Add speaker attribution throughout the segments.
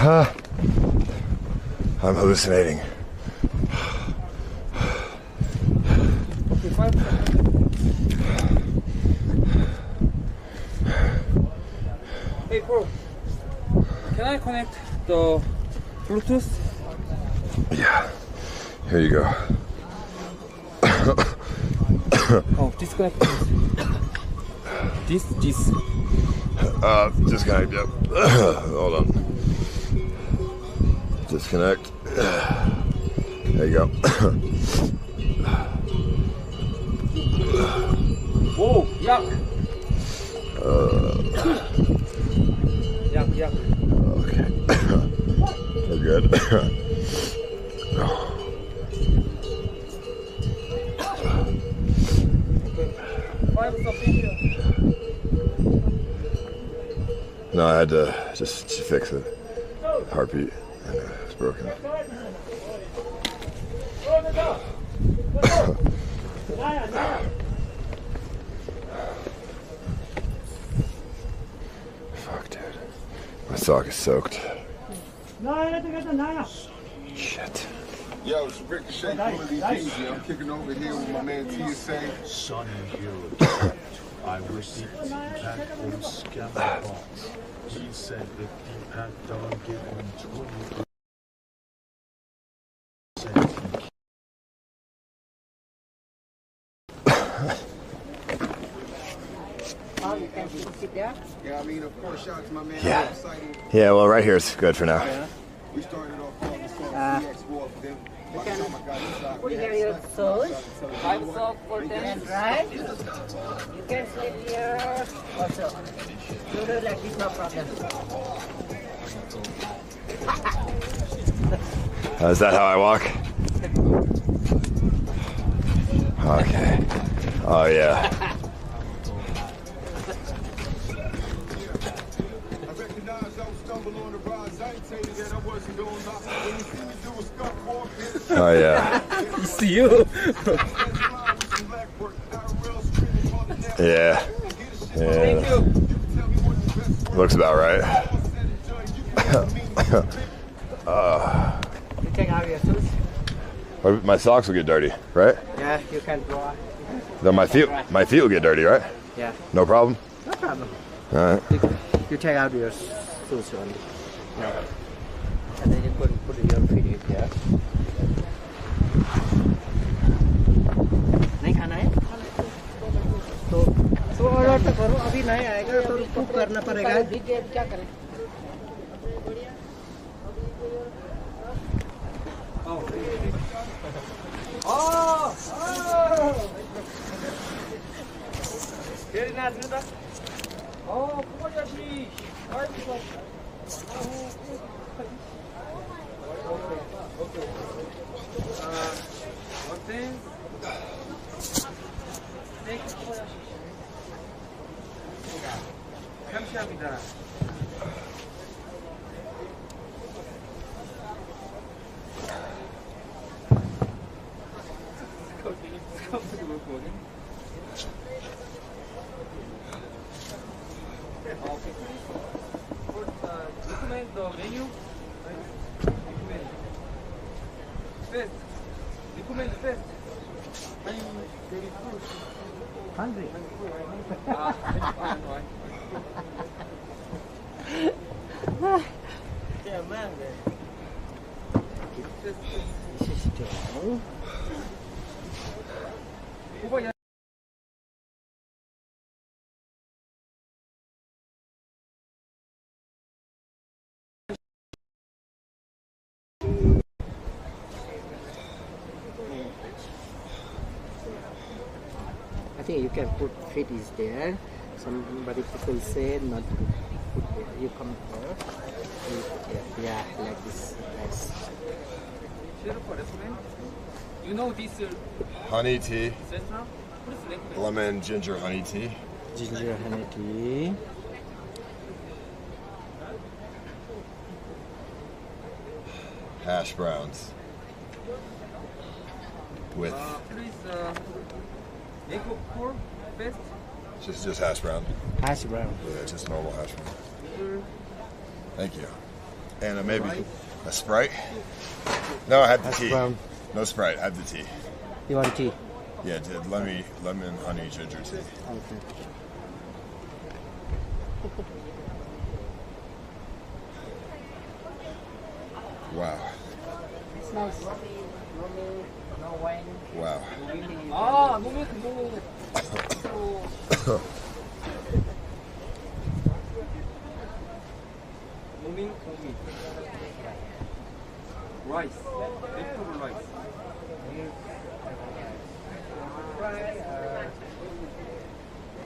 Speaker 1: Huh? I'm hallucinating.
Speaker 2: Hey, bro. Can I connect the Bluetooth?
Speaker 1: Yeah. Here you go.
Speaker 2: Oh, disconnect. this, this.
Speaker 1: Uh, disconnect. Yep. Hold on. Disconnect. There you go.
Speaker 2: Whoa, yak. yak, yak.
Speaker 1: Okay. We're good.
Speaker 2: Five something.
Speaker 1: no, I had to just fix it. Heartbeat. And it's broken. Fuck, dude. My sock is soaked. Shit.
Speaker 3: Yo, it's Ricochet from Lee Beasley. I'm kicking over here with my man TSA.
Speaker 4: Sonny Hill. I was Deepak on scammer box. He said if Deepak don't give him 20
Speaker 3: Yeah, I mean, of course, shout to my man.
Speaker 1: Yeah. Yeah, well, right here is good for now.
Speaker 3: We started off calling the song CX War for them. By the time I got inside, we had
Speaker 5: your soul
Speaker 2: Five sock for ten.
Speaker 5: and right. You can sleep here also. You do like this, no problem.
Speaker 1: Uh, is that how I walk? Okay. Oh, yeah.
Speaker 3: I recognize I was stumbling on the rise. I ain't tell you that I wasn't going to knock. When you see me do a skunk walk, it's
Speaker 1: Oh, yeah.
Speaker 2: See you.
Speaker 3: fly with some leg work. IRL screaming on the net.
Speaker 1: Yeah. Yeah.
Speaker 2: you.
Speaker 3: Tell me what the best
Speaker 1: Looks about right.
Speaker 3: was said and done. You can never meet me.
Speaker 5: You take out your shoes.
Speaker 1: My socks will get dirty, right?
Speaker 5: Yeah, you can go.
Speaker 1: Then my feet, my feet will get dirty, right?
Speaker 5: Yeah,
Speaker 1: No problem.
Speaker 5: no problem.
Speaker 1: All right.
Speaker 5: You, you take out your shoes only. No. And then you put put your feet in here. नहीं खाना है तो तो order तो करो अभी नहीं आएगा तो कुक करना पड़ेगा क्या करें
Speaker 2: Oh, oh. Very nice, brother. Oh, poor Yashish. Why is it so? Oh. The menu. Recommend. First. Recommend first. I'm very full.
Speaker 5: hungry
Speaker 2: Ah,
Speaker 5: yeah man this is strong you can put feet is there. Somebody people say not to put there. You come here. You put here. Yeah, like this. Nice.
Speaker 2: You know this uh,
Speaker 1: Honey tea,
Speaker 2: restaurant?
Speaker 1: Lemon ginger honey tea.
Speaker 5: Ginger honey tea.
Speaker 1: Hash browns. With
Speaker 2: Uh, please, uh, egg pork first.
Speaker 1: just just hash brown.
Speaker 5: Hash brown.
Speaker 1: Yeah, just normal hash brown.
Speaker 2: Uh,
Speaker 1: Thank you. and a maybe a Sprite. No, I have the
Speaker 5: Hash
Speaker 1: tea.
Speaker 5: brown.
Speaker 1: No Sprite. I have the tea.
Speaker 5: You want tea?
Speaker 1: Yeah, d- lemon, lemon, honey, ginger tea.
Speaker 5: Okay.
Speaker 1: Wow,
Speaker 5: It's nice. No milk, no wine.
Speaker 1: wow.
Speaker 5: Really.
Speaker 2: 아, 노밀 뭐 노밀 노밀 라이스 랩터블 라이스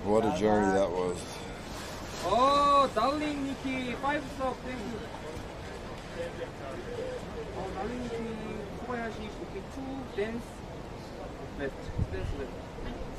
Speaker 1: What a journey that was.
Speaker 2: 어, 달링 니키 5 스톱 땡큐 어, 달링 니 left. It's left, left.